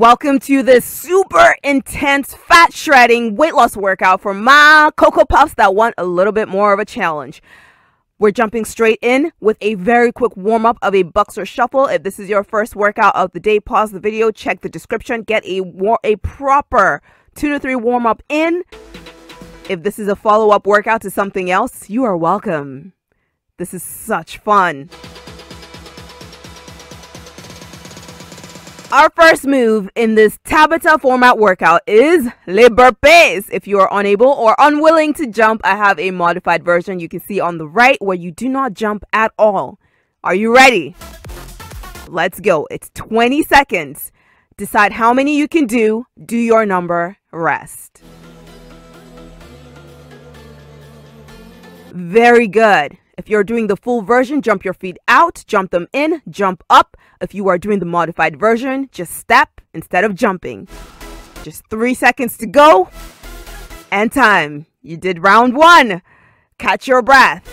Welcome to this super intense fat shredding weight loss workout for my Cocoa Puffs that want a little bit more of a challenge. We're jumping straight in with a very quick warm up of a boxer shuffle. If this is your first workout of the day, pause the video, check the description, get a war- a proper 2 to 3 warm up in. If this is a follow up workout to something else, you are welcome. This is such fun. Our first move in this Tabata format workout is Le Burpees. If you are unable or unwilling to jump, I have a modified version you can see on the right where you do not jump at all. Are you ready? Let's go. It's 20 seconds. Decide how many you can do, do your number, rest. Very good. If you're doing the full version, jump your feet out, jump them in, jump up. If you are doing the modified version, just step instead of jumping. Just three seconds to go. And time. You did round one. Catch your breath.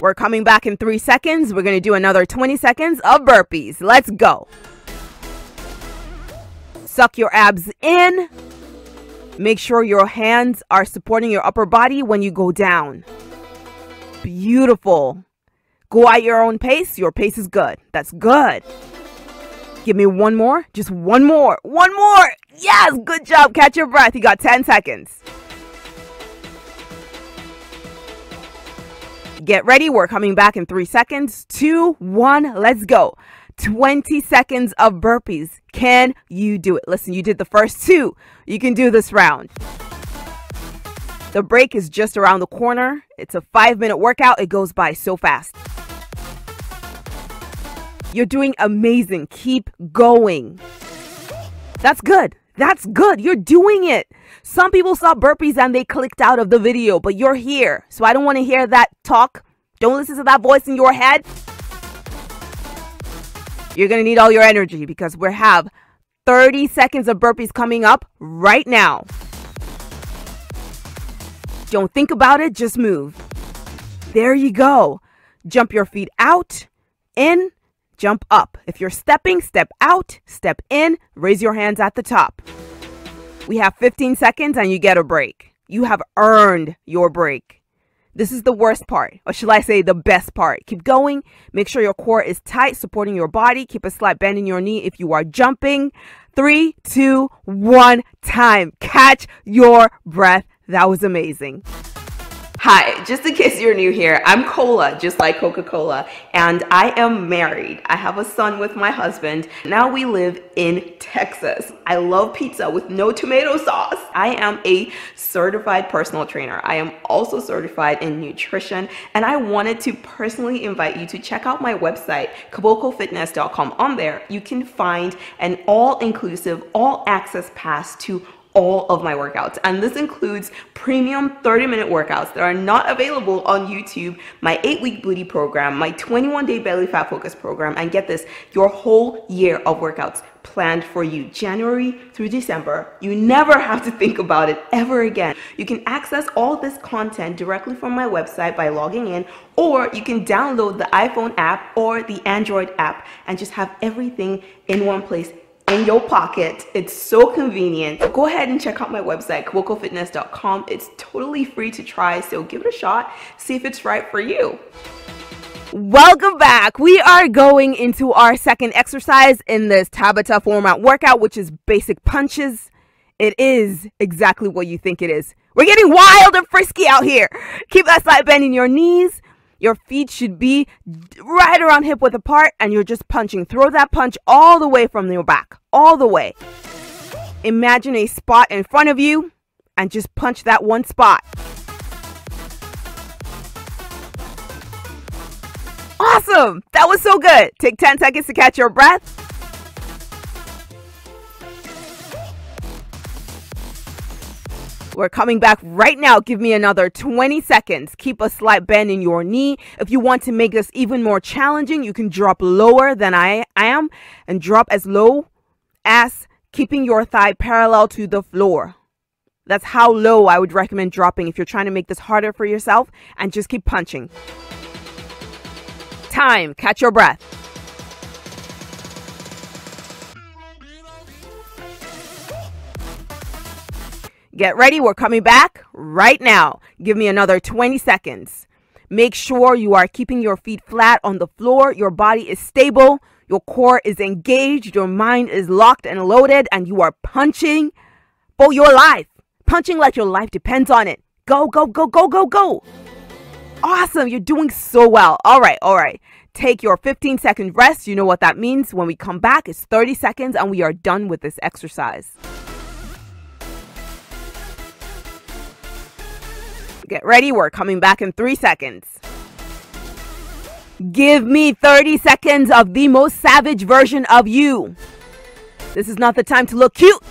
We're coming back in three seconds. We're going to do another 20 seconds of burpees. Let's go. Suck your abs in. Make sure your hands are supporting your upper body when you go down. Beautiful. Go at your own pace. Your pace is good. That's good. Give me one more. Just one more. One more. Yes, good job. Catch your breath. You got 10 seconds. Get ready. We're coming back in three seconds. Two, one, let's go. 20 seconds of burpees. Can you do it? Listen, you did the first two. You can do this round. The break is just around the corner. It's a five minute workout. It goes by so fast. You're doing amazing. Keep going. That's good. That's good. You're doing it. Some people saw burpees and they clicked out of the video, but you're here. So I don't want to hear that talk. Don't listen to that voice in your head. You're going to need all your energy because we have 30 seconds of burpees coming up right now. Don't think about it, just move. There you go. Jump your feet out, in, jump up. If you're stepping, step out, step in, raise your hands at the top. We have 15 seconds and you get a break. You have earned your break. This is the worst part, or should I say the best part. Keep going. Make sure your core is tight, supporting your body. Keep a slight bend in your knee if you are jumping. Three, two, one, time. Catch your breath. That was amazing. Hi, just in case you're new here, I'm Cola, just like Coca Cola, and I am married. I have a son with my husband. Now we live in Texas. I love pizza with no tomato sauce. I am a certified personal trainer. I am also certified in nutrition, and I wanted to personally invite you to check out my website, KobokoFitness.com. On there, you can find an all inclusive, all access pass to all of my workouts. And this includes premium 30 minute workouts that are not available on YouTube, my eight week booty program, my 21 day belly fat focus program, and get this, your whole year of workouts planned for you January through December. You never have to think about it ever again. You can access all this content directly from my website by logging in, or you can download the iPhone app or the Android app and just have everything in one place in your pocket. It's so convenient. Go ahead and check out my website, kobokofitness.com. It's totally free to try, so give it a shot. See if it's right for you. Welcome back. We are going into our second exercise in this Tabata format workout, which is basic punches. It is exactly what you think it is. We're getting wild and frisky out here. Keep that side bending your knees. Your feet should be right around hip width apart and you're just punching. Throw that punch all the way from your back, all the way. Imagine a spot in front of you and just punch that one spot. Awesome! That was so good. Take 10 seconds to catch your breath. We're coming back right now. Give me another 20 seconds. Keep a slight bend in your knee. If you want to make this even more challenging, you can drop lower than I am and drop as low as keeping your thigh parallel to the floor. That's how low I would recommend dropping if you're trying to make this harder for yourself and just keep punching. Time. Catch your breath. Get ready, we're coming back right now. Give me another 20 seconds. Make sure you are keeping your feet flat on the floor, your body is stable, your core is engaged, your mind is locked and loaded, and you are punching for your life. Punching like your life depends on it. Go, go, go, go, go, go. Awesome. You're doing so well. All right, all right. Take your 15 second rest. You know what that means. When we come back, it's 30 seconds and we are done with this exercise. Get ready. We're coming back in three seconds. Give me 30 seconds of the most savage version of you. This is not the time to look cute.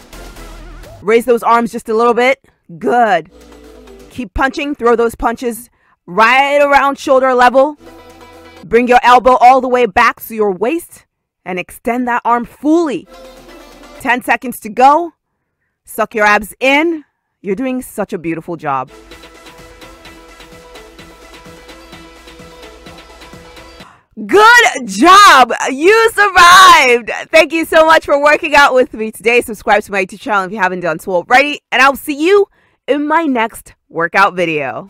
Raise those arms just a little bit. Good. Keep punching. Throw those punches right around shoulder level. Bring your elbow all the way back to your waist and extend that arm fully. 10 seconds to go. Suck your abs in. You're doing such a beautiful job. Good job! You survived! Thank you so much for working out with me today. Subscribe to my YouTube channel if you haven't done so already, and I'll see you in my next workout video.